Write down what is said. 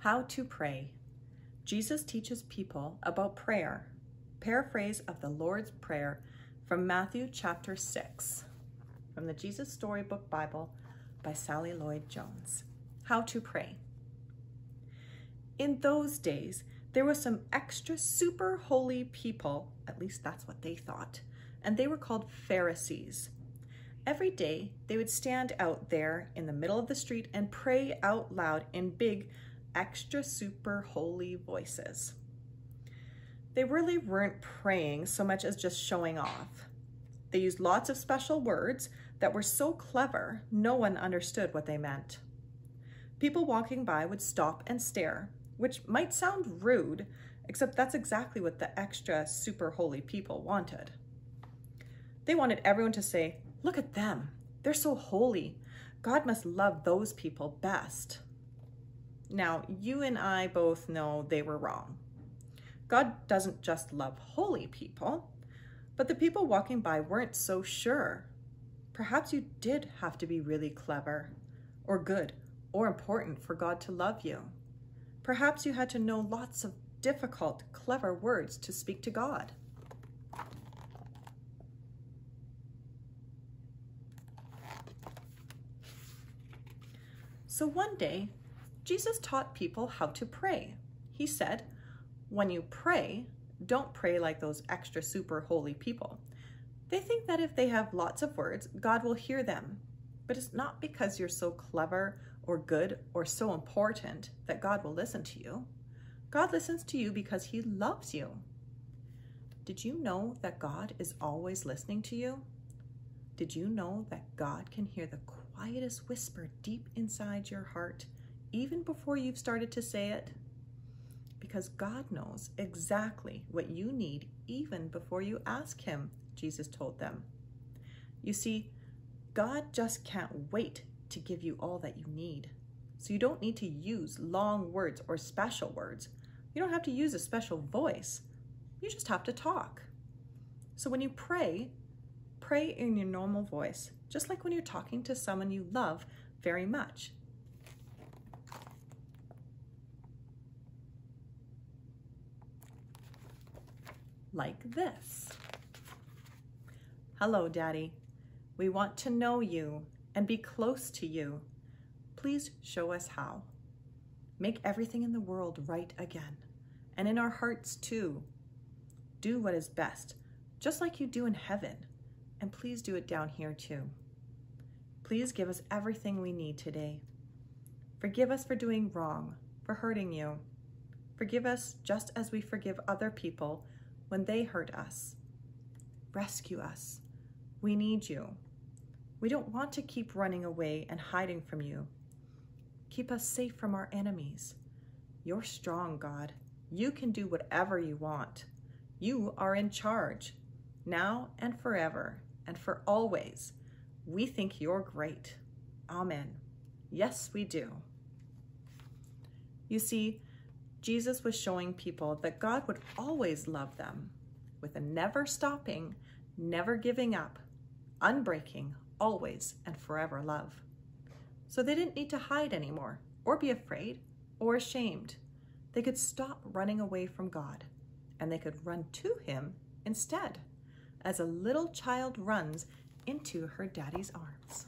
How to pray. Jesus teaches people about prayer. Paraphrase of the Lord's Prayer from Matthew chapter 6 from the Jesus Storybook Bible by Sally Lloyd Jones. How to pray. In those days, there were some extra super holy people, at least that's what they thought, and they were called Pharisees. Every day, they would stand out there in the middle of the street and pray out loud in big, extra super holy voices. They really weren't praying so much as just showing off. They used lots of special words that were so clever, no one understood what they meant. People walking by would stop and stare, which might sound rude, except that's exactly what the extra super holy people wanted. They wanted everyone to say, look at them, they're so holy. God must love those people best. Now, you and I both know they were wrong. God doesn't just love holy people, but the people walking by weren't so sure. Perhaps you did have to be really clever, or good, or important for God to love you. Perhaps you had to know lots of difficult, clever words to speak to God. So one day, Jesus taught people how to pray. He said, when you pray, don't pray like those extra super holy people. They think that if they have lots of words, God will hear them. But it's not because you're so clever or good or so important that God will listen to you. God listens to you because he loves you. Did you know that God is always listening to you? Did you know that God can hear the quietest whisper deep inside your heart even before you've started to say it? Because God knows exactly what you need even before you ask Him, Jesus told them. You see, God just can't wait to give you all that you need. So you don't need to use long words or special words. You don't have to use a special voice. You just have to talk. So when you pray, pray in your normal voice, just like when you're talking to someone you love very much. Like this. Hello, Daddy. We want to know you and be close to you. Please show us how. Make everything in the world right again, and in our hearts too. Do what is best, just like you do in heaven, and please do it down here too. Please give us everything we need today. Forgive us for doing wrong, for hurting you. Forgive us just as we forgive other people when they hurt us. Rescue us. We need you. We don't want to keep running away and hiding from you. Keep us safe from our enemies. You're strong, God. You can do whatever you want. You are in charge, now and forever, and for always. We think you're great. Amen. Yes, we do. You see, Jesus was showing people that God would always love them with a never stopping, never giving up, unbreaking, always and forever love. So they didn't need to hide anymore or be afraid or ashamed. They could stop running away from God and they could run to him instead as a little child runs into her daddy's arms.